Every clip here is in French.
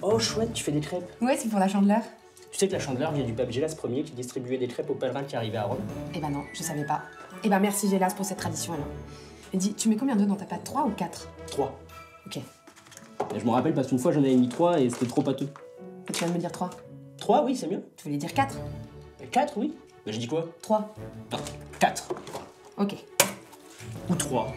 Oh chouette, tu fais des crêpes Ouais, c'est pour la chandeleur. Tu sais que la chandeleur vient du pape Gélas Ier qui distribuait des crêpes aux pèlerins qui arrivaient à Rome Eh ben non, je savais pas. Eh ben merci Gélas pour cette tradition alors. Dis, tu mets combien d'œufs dans ta pâte? Trois ou 4 3. Ok. Je me rappelle parce qu'une fois j'en avais mis trois et c'était trop pâteux. Tu viens de me dire 3 3, oui, c'est mieux. Tu voulais dire 4 4, euh, oui. Bah j'ai dit quoi? 3. 4. Ok. Ou trois.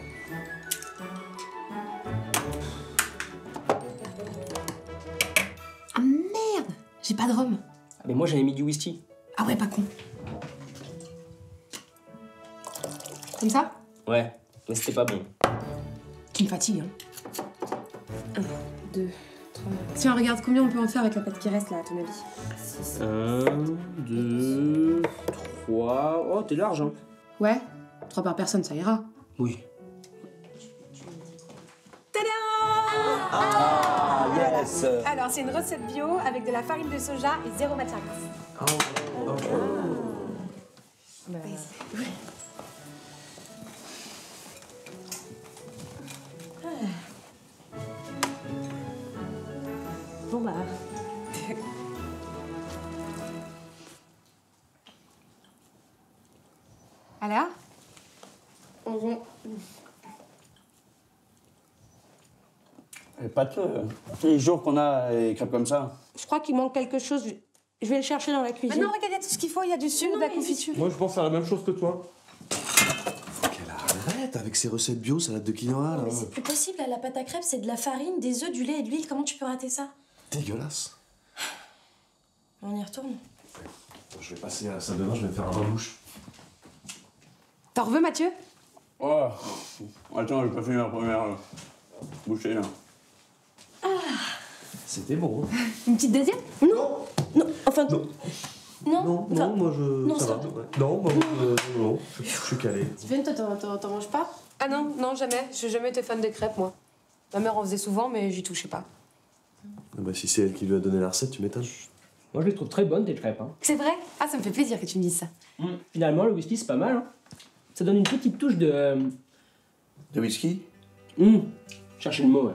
J'ai pas de rhum. Ah, mais moi j'avais mis du whisky. Ah ouais, pas con. Comme ça? Ouais, mais c'était pas bon. Tu me fatigues, hein. 1, 2, 3. Tiens, regarde combien on peut en faire avec la pâte qui reste là, à ton avis? 6. Un, deux, trois. Oh, t'es large, hein Ouais 3 par personne, ça ira. Oui. Ah, Alors, c'est une recette bio avec de la farine de soja et zéro matière grasse. Bah, Bon bah. Alors? Et pas que. Tous les jours qu'on a des crêpes comme ça. Je crois qu'il manque quelque chose. Je vais le chercher dans la cuisine. Maintenant, regarde, il y a tout ce qu'il faut. Il y a du sucre, de la confiture. Moi, je pense à la même chose que toi. Qu'elle arrête avec ses recettes bio, salade de quinoa, là. Mais c'est plus possible, là, la pâte à crêpes, c'est de la farine, des œufs, du lait et de l'huile. Comment tu peux rater ça? Dégueulasse. On y retourne. Je vais passer à la salle de bain, je vais me faire un bain bouche. T'en veux, Mathieu? Oh, attends, j'ai pas fait ma première euh, bouchée là. C'était bon. hein. Une petite deuxième? Non Non, enfin. Non. Non, Non, enfin, non, moi je. non, ça ça va. va. ouais. Non, moi, euh, non, je, je suis calé. Sylvain, toi, t'en- manges pas? Ah non, non, jamais. J'ai jamais été fan des crêpes, moi. Ma mère en faisait souvent, mais j'y touchais pas. Ah bah, si c'est elle qui lui a donné la recette, tu m'étonnes. Moi je les trouve très bonnes, tes crêpes. Hein. C'est vrai? Ah, ça me fait plaisir que tu me dises ça. Finalement, le whisky c'est pas mal. Hein. Ça donne une petite touche de. euh, De whisky? Hum, Cherchez le mot, ouais.